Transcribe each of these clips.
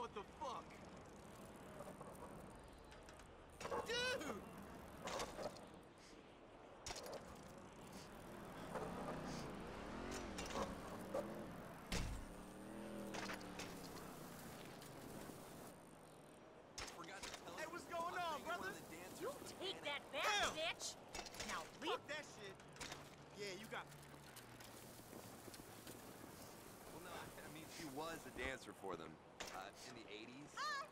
What the fuck? Dude! Forgot to tell Hey, what's going on, brother? of the dancers You take that back, Damn. bitch! Now leave. Fuck that shit. Yeah, you got... Well, no, I I mean, she was a dancer for them uh, in the 80s. Ah!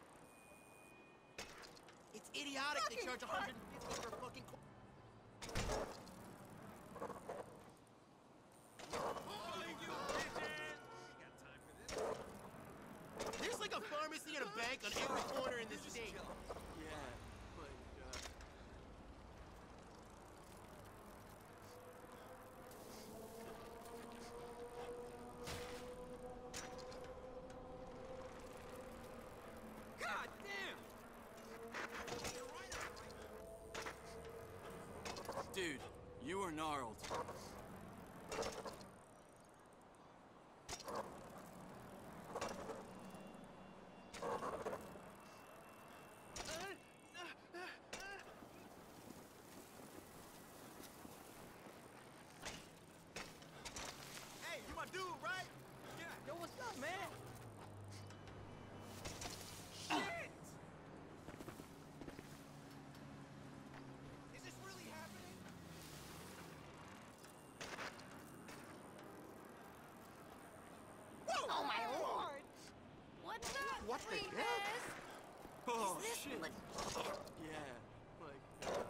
Idiotic they charge 150 for fucking... There's like a pharmacy and a bank on every corner in this state. chill. Yeah, but, uh... God damn! Dude, you are gnarled. Hey, you my dude, right? Yeah. Yo, what's up, man? Shit! Is this really happening? Whoa! Oh my lord! What's up, What the heck? Oh, Is this shit. legit? Yeah, like, uh,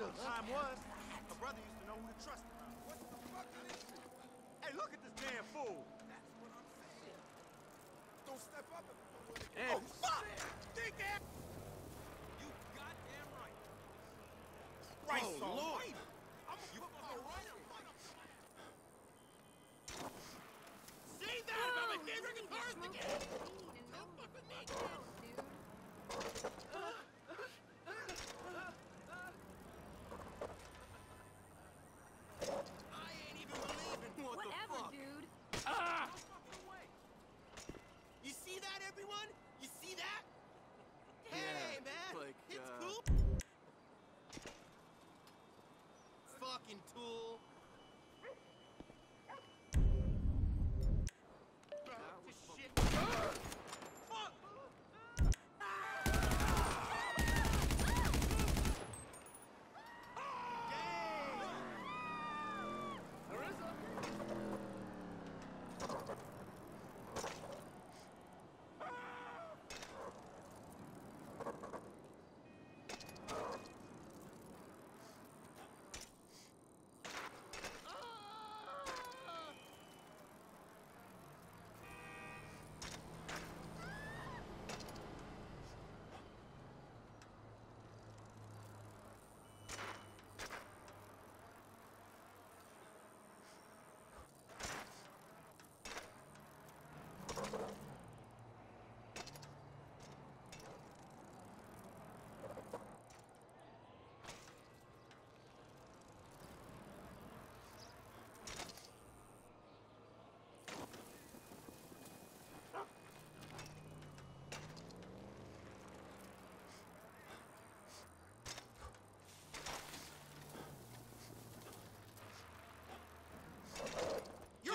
Time was. My brother used to know who to trust around. What the fuck is this? Hey, look at this damn fool! That's what I'm saying. Don't step up and Oh, fuck! Think ass! You goddamn right. Christ Oh, almighty! I'm gonna put my right on See that about my Oh, kids you drinking need to cars smoke again? some weed and Don't no fuck with me, fuck kid. else, dude. I ain't even believing what Whatever, the fuck. dude. No fucking way. You see that, everyone? You see that? Hey, Yeah, man. like, it's uh, cool. Fucking tool. That was This shit. Fuck!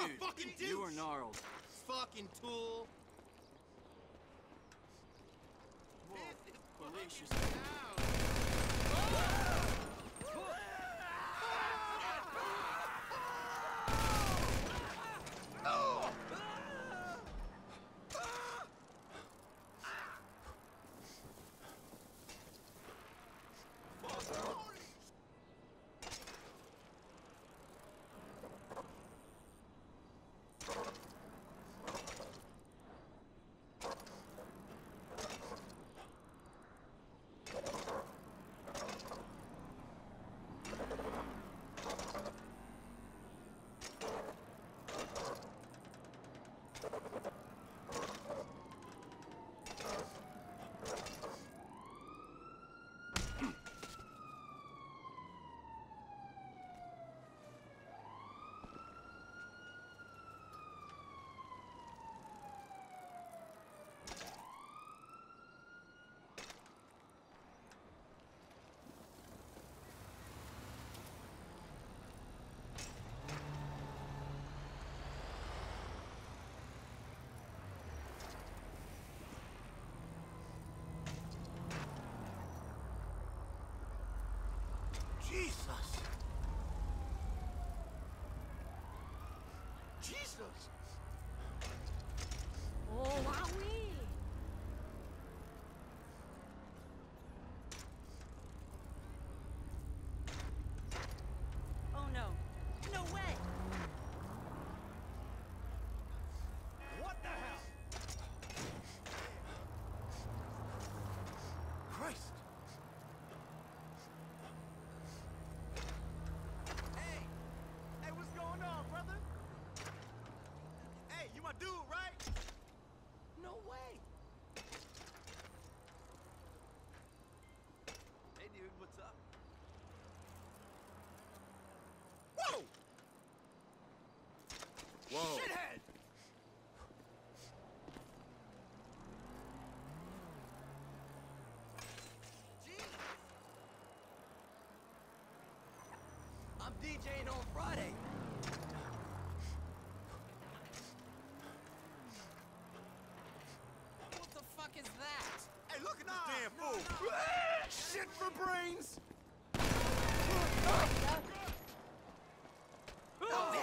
You're a fucking douche! you are gnarled. Fucking tool! Is Jesus! Jesus! Oh, are Oh no. No way! What the hell? Christ! Hey! Hey, what's going on, brother? Hey, you my dude, right? No way! Hey, dude, what's up? Whoa! Whoa. Shithead! Jesus! I'm DJing on Friday. What the fuck is that? Hey, look at this damn no, fool! Ah, Shit for brains! Oh!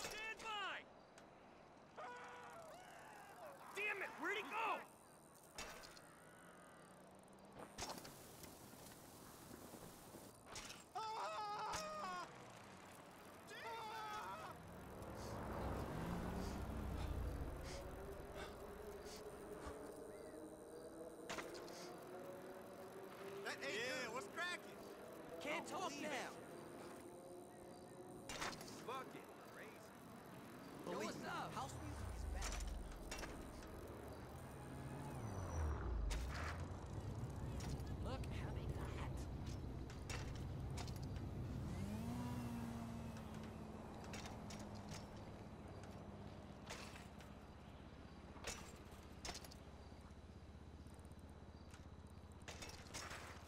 Stand by! Damn it, where'd he go? Ah! Ah! That ain't yeah, what's cracking? Can't talk now. Fucking crazy. Yo, what's up? House music is back. Look how they got.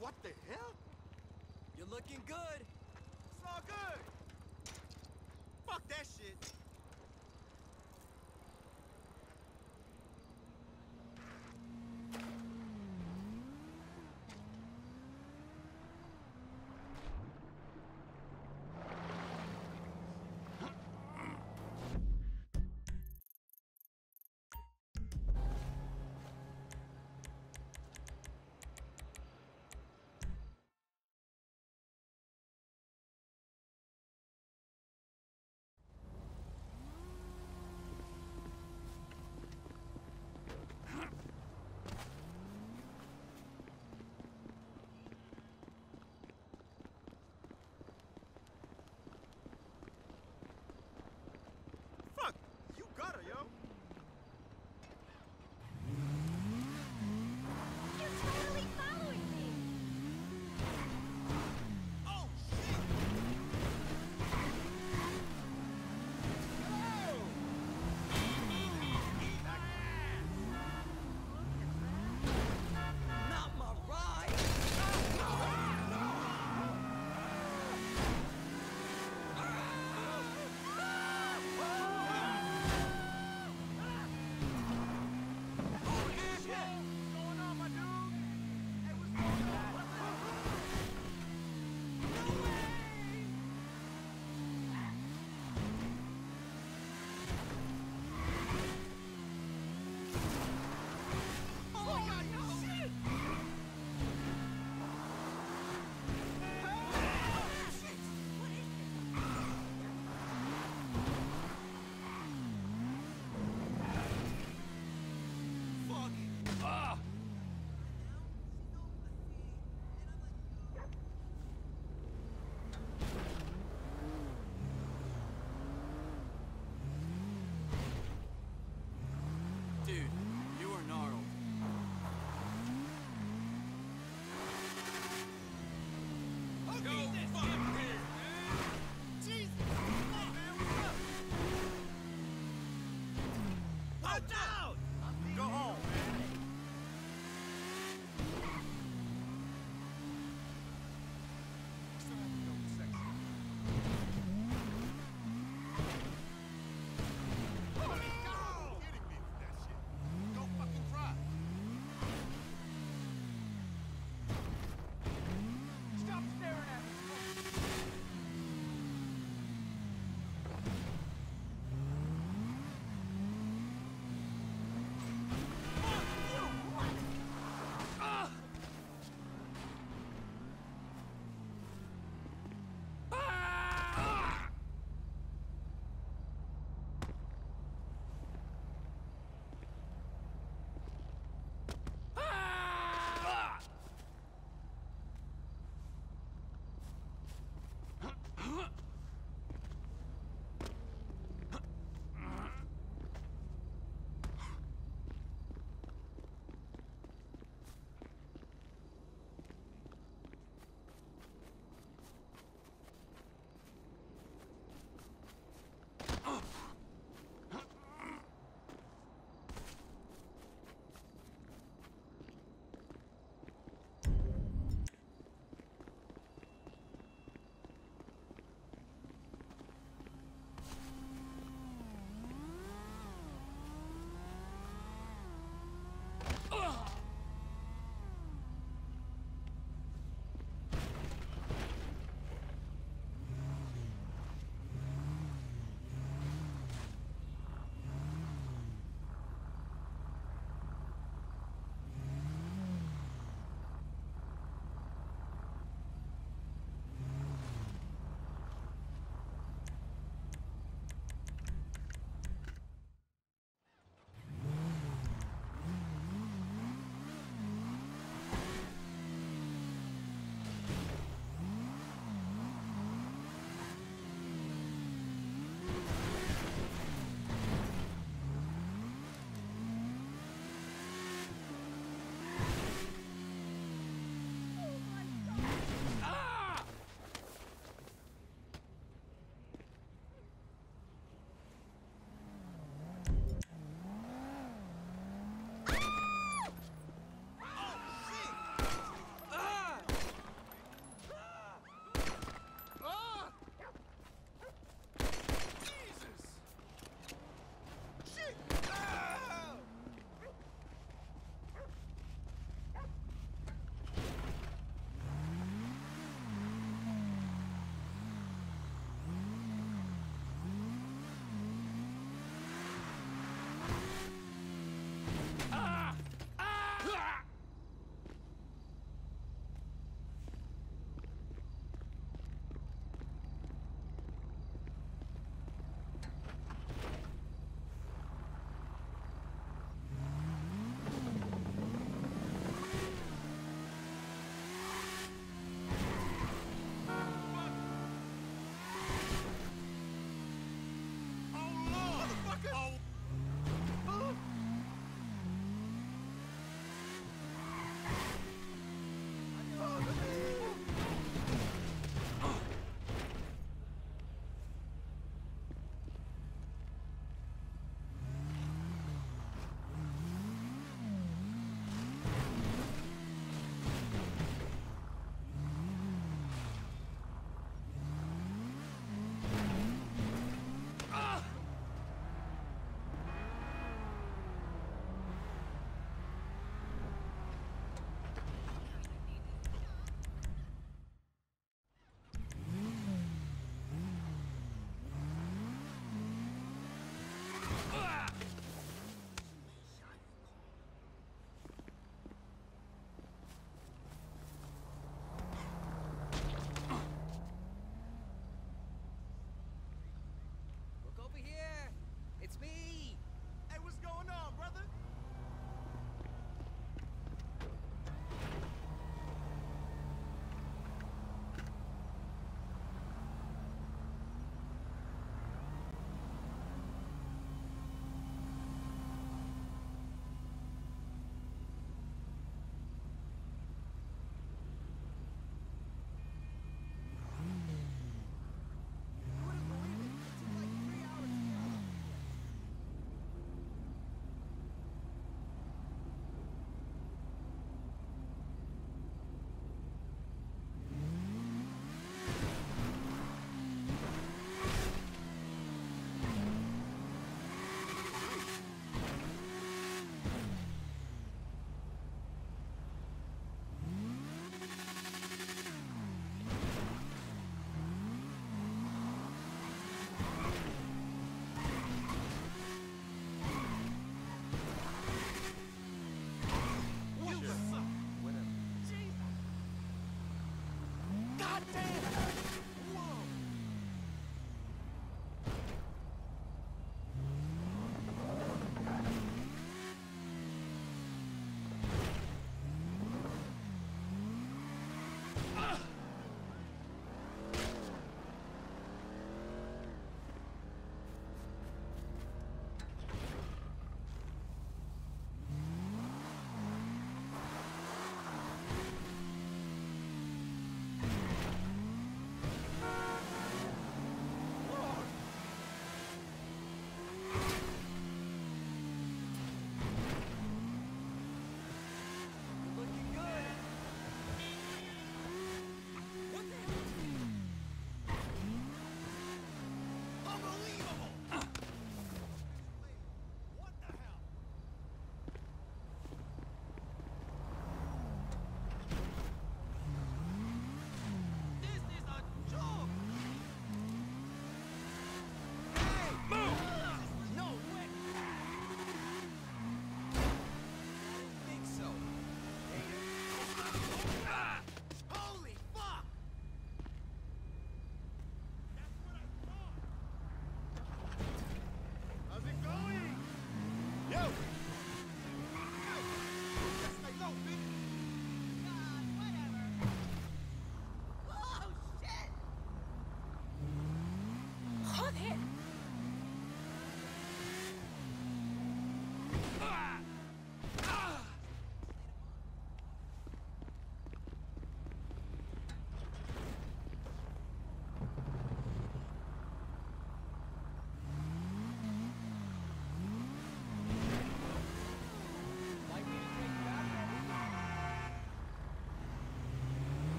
What the hell? Looking good. It's all good. Fuck that shit.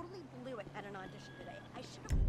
totally blew it at an audition today. I should have